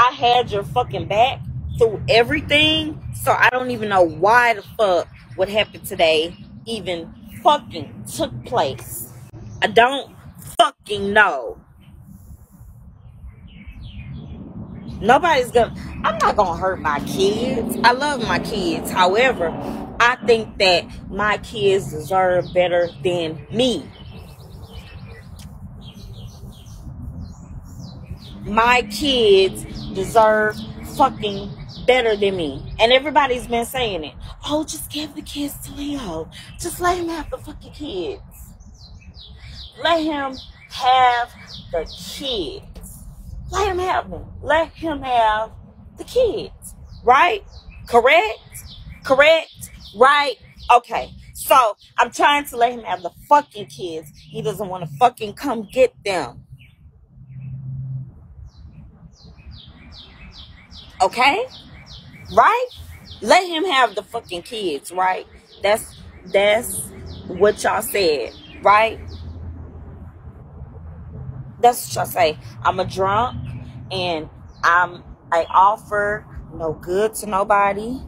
I had your fucking back through everything. So I don't even know why the fuck what happened today even fucking took place. I don't fucking know. Nobody's gonna, I'm not gonna hurt my kids. I love my kids. However, I think that my kids deserve better than me. My kids deserve fucking better than me. And everybody's been saying it. Oh, just give the kids to Leo. Just let him have the fucking kids. Let him have the kids. Let him have them. Let him have the kids. Right? Correct? Correct? Right? Okay. So I'm trying to let him have the fucking kids. He doesn't want to fucking come get them. Okay? Right? Let him have the fucking kids, right? That's that's what y'all said, right? That's what y'all say. I'm a drunk and I'm I offer no good to nobody.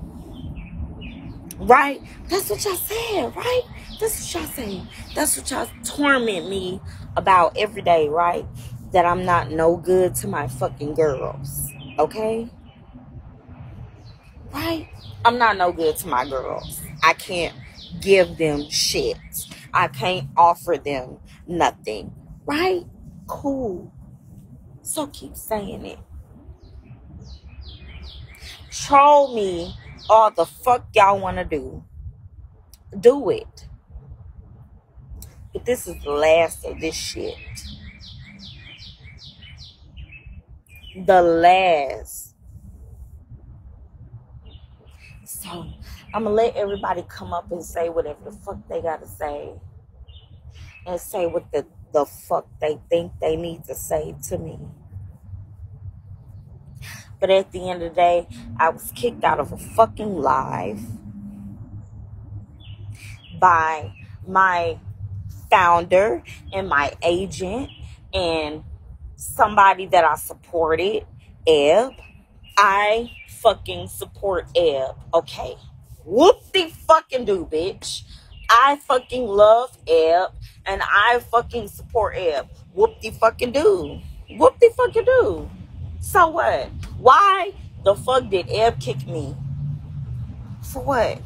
Right? That's what y'all said, right? That's what y'all saying. That's what y'all torment me about every day, right? That I'm not no good to my fucking girls. Okay? Right? I'm not no good to my girls. I can't give them shit. I can't offer them nothing. Right? Cool. So keep saying it. Troll me all the fuck y'all want to do. Do it. But this is the last of this shit. The last. I'm gonna let everybody come up and say whatever the fuck they gotta say. And say what the, the fuck they think they need to say to me. But at the end of the day, I was kicked out of a fucking live by my founder and my agent and somebody that I supported, Eb. I fucking support Eb. Okay. Whoop de fucking do, bitch. I fucking love Eb and I fucking support Eb. Whoop de fucking do. Whoop de fucking do. So what? Why the fuck did Eb kick me? For what?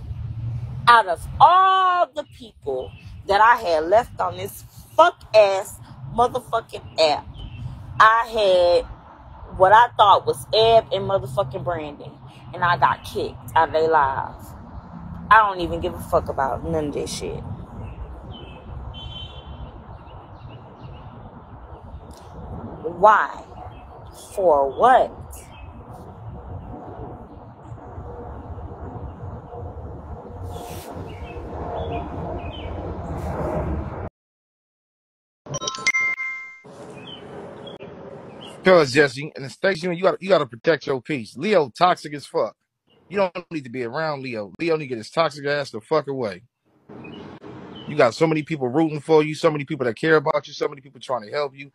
Out of all the people that I had left on this fuck ass motherfucking app, I had what I thought was Eb and motherfucking Brandon. And I got kicked out of their lives. I don't even give a fuck about none of this shit. Why? For what? Cause Jessy and Stacey, you got you got to protect your peace. Leo toxic as fuck. You don't need to be around Leo. Leo need to get his toxic ass the fuck away. You got so many people rooting for you, so many people that care about you, so many people trying to help you.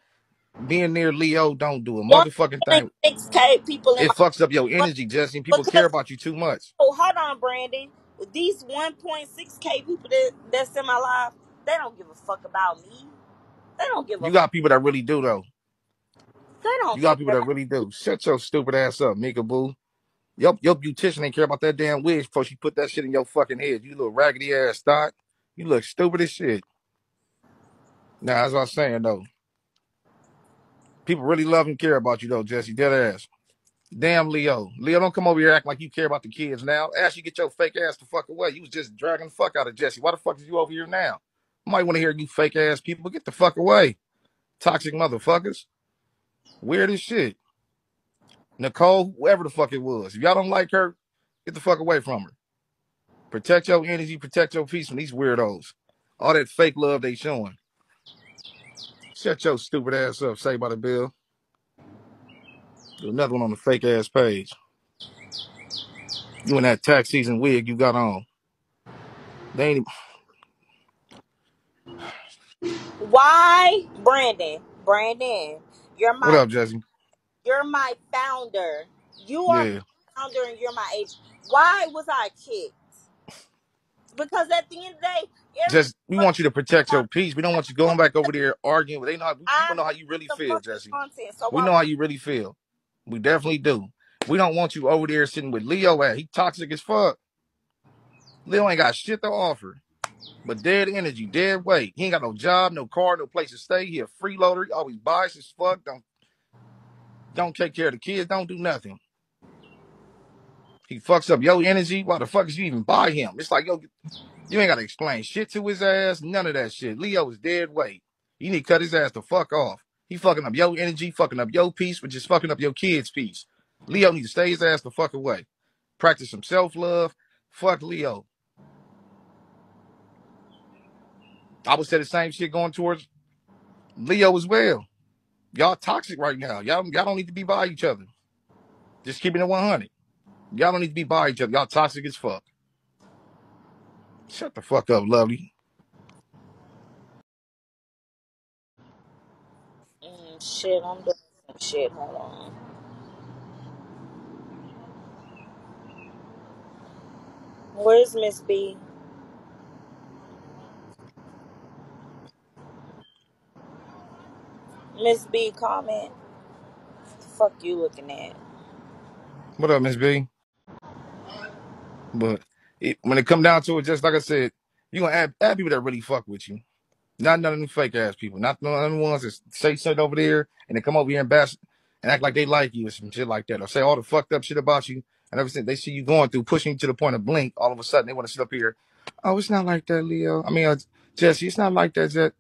Being near Leo don't do a motherfucking thing. 1.6k people in It my fucks up your energy, Jessy. and People care because about you too much. oh hold on, Brandon. These 1.6k people that, that's in my life, they don't give a fuck about me. They don't give a You got people that really do though. You got people that really do. Shut your stupid ass up, Mika Boo. Your your beautician ain't care about that damn wig before she put that shit in your fucking head. You little raggedy ass thought. You look stupid as shit. Nah, that's what I'm saying though. People really love and care about you though, Jessy. Dead ass. Damn Leo. Leo, don't come over here acting like you care about the kids now. Ask you get your fake ass the fuck away. You was just dragging the fuck out of Jessy. Why the fuck is you over here now? I might want to hear you fake ass people. Get the fuck away. Toxic motherfuckers. Weird as shit. Nicole, whoever the fuck it was. If y'all don't like her, get the fuck away from her. Protect your energy, protect your peace from these weirdos. All that fake love they showing. Shut your stupid ass up, say by the bill. Do another one on the fake ass page. You in that tax season wig you got on. They ain't Why, Brandon? Brandon, you're what my up, Jessy? You're my founder. You are Yeah. my founder and you're my agent. Why was I kicked? Because at the end of the day, every Just we want you to protect your peace. We don't want you going back over there arguing. They know how, I people know how you really the feel, fucking Jessy. content. So We why know how you really feel. We definitely do. We don't want you over there sitting with Leo at. He toxic as fuck. Leo ain't got shit to offer. But dead energy, dead weight. He ain't got no job, no car, no place to stay. He a freeloader. He always buys as fuck. Don't don't take care of the kids. Don't do nothing. He fucks up your energy. Why the fuck is you even buy him? It's like, yo, you ain't gotta explain shit to his ass. None of that shit. Leo is dead weight. You need to cut his ass the fuck off. He fucking up your energy, fucking up your peace, which is fucking up your kids' peace. Leo needs to stay his ass the fuck away. Practice some self-love. Fuck Leo. I would say the same shit going towards Leo as well. Y'all toxic right now. Y'all, y'all don't need to be by each other. Just keeping it 100. Y'all don't need to be by each other. Y'all toxic as fuck. Shut the fuck up, lovely. mm, shit, I'm doing some shit. Hold on. Where's Miss B? Miss B comment. Fuck you looking at. What up, Miss B? But it, when it come down to it, just like I said, you gonna add, add people that really fuck with you. Not none of them fake ass people. Not none of the ones that say shit over there and they come over here and bash and act like they like you or some shit like that. Or say all the fucked up shit about you. And everything they see you going through, pushing you to the point of blink, all of a sudden they want to sit up here. Oh, it's not like that, Leo. I mean, uh, Jessy, it's not like that, Jet.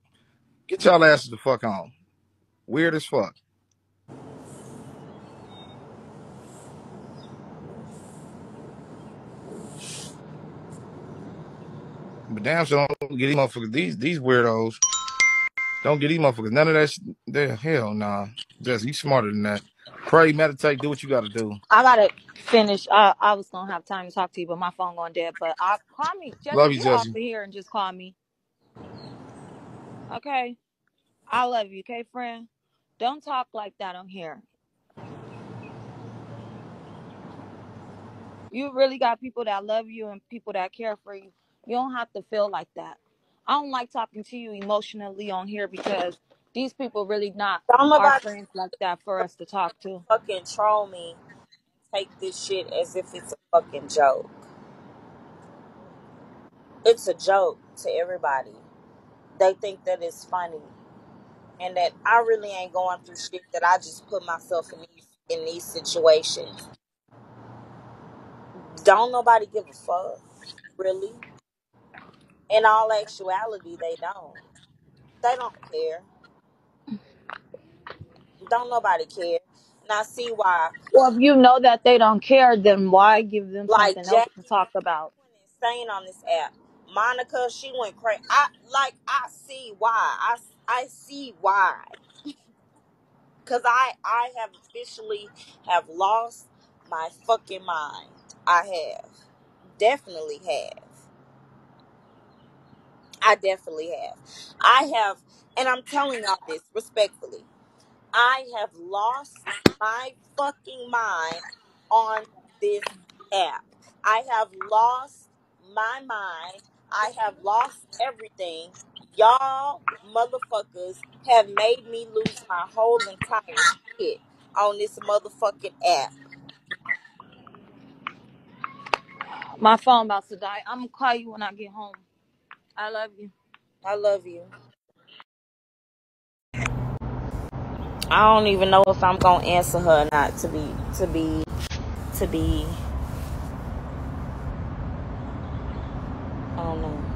Get y'all asses the fuck on. Weird as fuck. But damn, so don't get these motherfuckers, these, these weirdos. Don't get these motherfuckers. None of that shit. there. Hell nah. Jessy, you smarter than that. Pray, meditate, do what you gotta do. I gotta finish. I I was gonna have time to talk to you, but my phone going dead. But I call me. Just Love you, get off of here and just call me. Okay. I love you, okay, friend. Don't talk like that on here. You really got people that love you and people that care for you. You don't have to feel like that. I don't like talking to you emotionally on here because these people really not Don't our nobody friends like that for us to talk to. fucking troll me. Take this shit as if it's a fucking joke. It's a joke to everybody. They think that it's funny. And that I really ain't going through shit that I just put myself in these in these situations. Don't nobody give a fuck. Really. In all actuality, they don't. They don't care. Don't nobody care. And I see why. Well, if you know that they don't care, then why give them Like something else to talk about? went insane on this app. Monica, she went crazy. I like. I see why. I see why. Cause I I have officially have lost my fucking mind. I have. Definitely have. I definitely have. I have, and I'm telling y'all this respectfully. I have lost my fucking mind on this app. I have lost my mind. I have lost everything. Y'all motherfuckers have made me lose my whole entire shit on this motherfucking app. My phone about to die. I'm gonna call you when I get home. I love you. I love you. I don't even know if I'm gonna answer her or not to be to be to be I don't know.